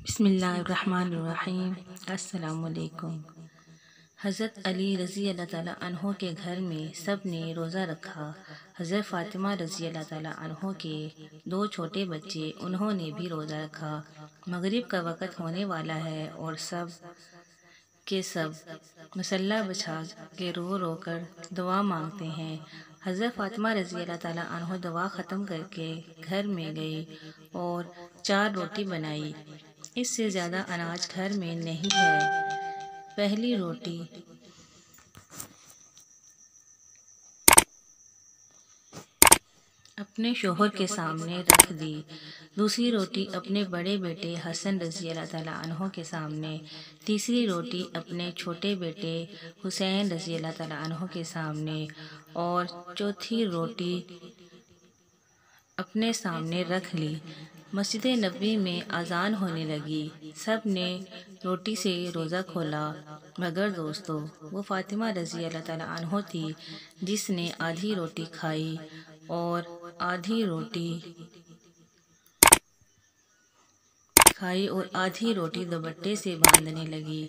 अस्सलाम वालेकुम हज़रत अली रज़ी अल्लाह ताला के घर में सबने रोज़ा रखा। हज़रत फ़ातिमा रज़ी अल्लाह अन्हों के दो छोटे बच्चे, उन्होंने भी रोज़ा रखा। मगरिब का वक़्त होने वाला है और सब के सब मसल्ला बछा के रो रो कर दुआ मांगते हैं। हज़रत फ़ातिमा रज़ी अल्लाह ताला दुआ ख़त्म करके घर में गई और चार रोटी बनाई। इससे ज़्यादा अनाज घर में नहीं है। पहली रोटी। अपने शोहर के सामने रख दी। दूसरी रोटी अपने बड़े बेटे हसन रज़ी अल्लाह के सामने। तीसरी रोटी अपने छोटे बेटे हुसैन रज़ी अल्लाह के सामने। और चौथी रोटी अपने सामने रख ली। मस्जिद नबी में अजान होने लगी। सबने रोटी से रोज़ा खोला। मगर दोस्तों, वो फ़ातिमा रज़ी अल्लाह ताला थी, जिसने आधी रोटी खाई और आधी रोटी खाई और आधी रोटी दुबट्टे से बांधने लगी।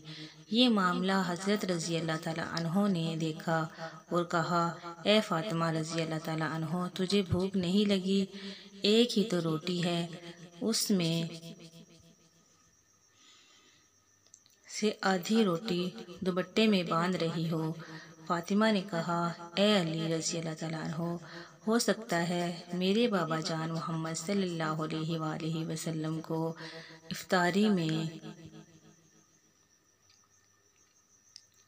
ये मामला हज़रत रज़ी अल्लाह ताला ने देखा और कहा, ए फ़ातिमा रज़ी अल्लाह ताला तुझे भूख नहीं लगी? एक ही तो रोटी है। उसमें से आधी रोटी दुबट्टे में बाँध रही हो। फातिमा ने कहा, ए अली रज़ी अल्लाह हो हो सकता है मेरे बाबा जान मोहम्मद सल्लल्लाहु अलैहि वसल्लम को इफ्तारी में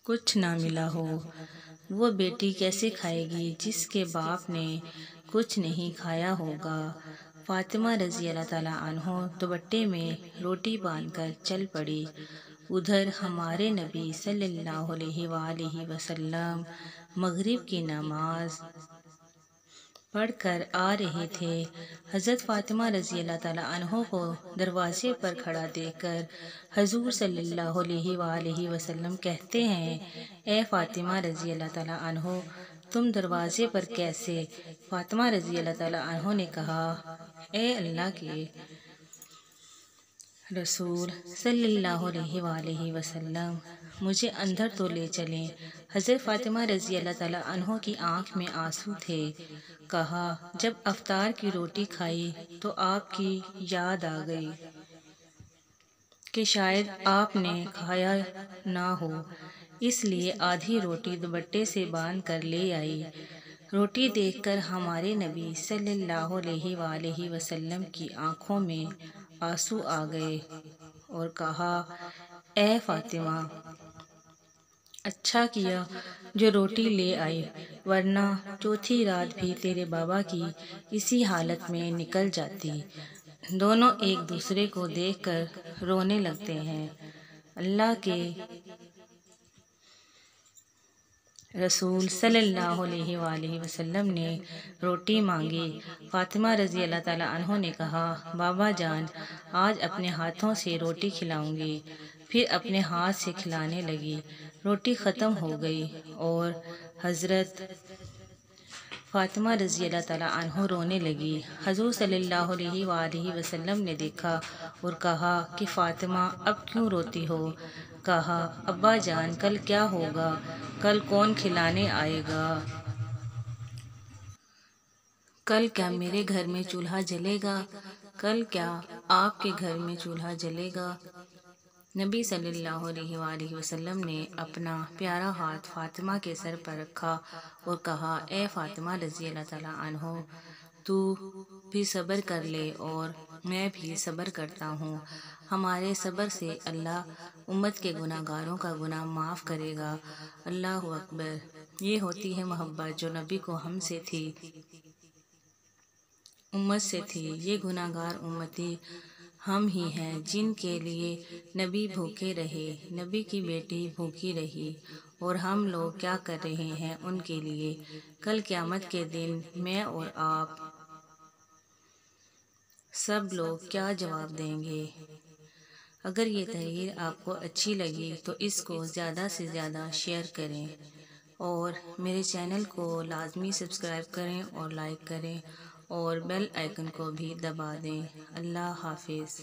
कुछ ना मिला हो। वो बेटी कैसे खाएगी जिसके बाप ने कुछ नहीं खाया होगा। फातिमा रज़ी अल्लाह ताला अनहो दुबट्टे में रोटी बांधकर चल पड़ी। उधर हमारे नबी सल्लल्लाहु अलैहि वसल्लम मगरिब की नमाज़ पढ़कर आ रहे थे। हज़रत फ़ातिमा रज़ी अल्लाह अनहो को दरवाज़े पर खड़ा देखकर हजूर सल्लल्लाहु अलैहि वसल्लम कहते हैं, ए फ़ातिमा रज़ी अल्लाह अनहो तुम दरवाज़े पर कैसे फातिमा रज़ी अल्लाह ताला ने कहा, ए अल्लाह के रसूल सल्लल्लाहु अलैहि वसल्लम, मुझे अंदर तो ले चलें। हज़रत फ़ातिमा रज़ी अल्लाह ताला की आँख में आँसू थे। कहा, जब अफ्तार की रोटी खाई तो आपकी याद आ गई कि शायद आपने खाया ना हो। इसलिए आधी रोटी दुबट्टे से बाँध कर ले आई। रोटी देखकर हमारे नबी सल्लल्लाहु अलैहि वसल्लम की आँखों में आँसू आ गए और कहा, ए फातिमा अच्छा किया जो रोटी ले आई, वरना चौथी रात भी तेरे बाबा की इसी हालत में निकल जाती। दोनों एक दूसरे को देखकर रोने लगते हैं। अल्लाह के रसूल सल्लल्लाहु अलैहि वसल्लम ने रोटी मांगी। फातिमा रज़ी अल्लाह ताला अनहों ने कहा, बाबा जान, आज अपने हाथों से रोटी खिलाऊँगी। फिर अपने हाथ से खिलाने लगी। रोटी ख़त्म हो गई और हज़रत फातिमा रज़ी अल्लाह अनहों रोने लगी। हजूर सल्लल्लाहु अलैहि वसल्लम ने देखा और कहा कि फ़ातिमा, अब क्यों रोती हो? कहा, अब्बा जान, कल क्या होगा? कल कौन खिलाने आएगा? कल क्या मेरे घर में चूल्हा जलेगा? कल क्या आपके घर में चूल्हा जलेगा? नबी सल्लल्लाहु अलैहि वसल्लम ने अपना प्यारा हाथ फातिमा के सर पर रखा और कहा, ए फातिमा रज़ी अल्लाह ताला अन्हो तू भी सब्र कर ले और मैं भी सब्र करता हूँ। हमारे सब्र से अल्लाह उम्मत के गुनागारों का गुनाह माफ़ करेगा। अल्लाह अकबर। ये होती है मोहब्बत जो नबी को हमसे थी, उम्मत से थी। ये गुनागार उम्मती हम ही हैं जिनके लिए नबी भूखे रहे, नबी की बेटी भूखी रही और हम लोग क्या कर रहे हैं उनके लिए? कल क़्यामत के दिन मैं और आप सब लोग क्या जवाब देंगे? अगर ये तहरीर आपको अच्छी लगी तो इसको ज़्यादा से ज़्यादा शेयर करें और मेरे चैनल को लाजमी सब्सक्राइब करें और लाइक करें और बेल आइकन को भी दबा दें। अल्लाह हाफिज़।